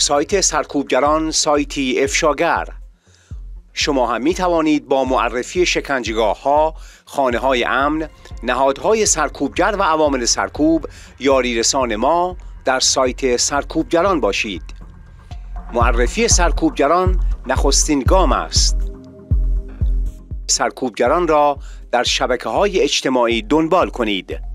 سایت سرکوبگران سایتی افشاگر شما هم می توانید با معرفی شکنجگاه ها، خانه های امن، نهادهای سرکوبگر و عوامل سرکوب یاری رسان ما در سایت سرکوبگران باشید. معرفی سرکوبگران نخستین گام است. سرکوبگران را در شبکه های اجتماعی دنبال کنید.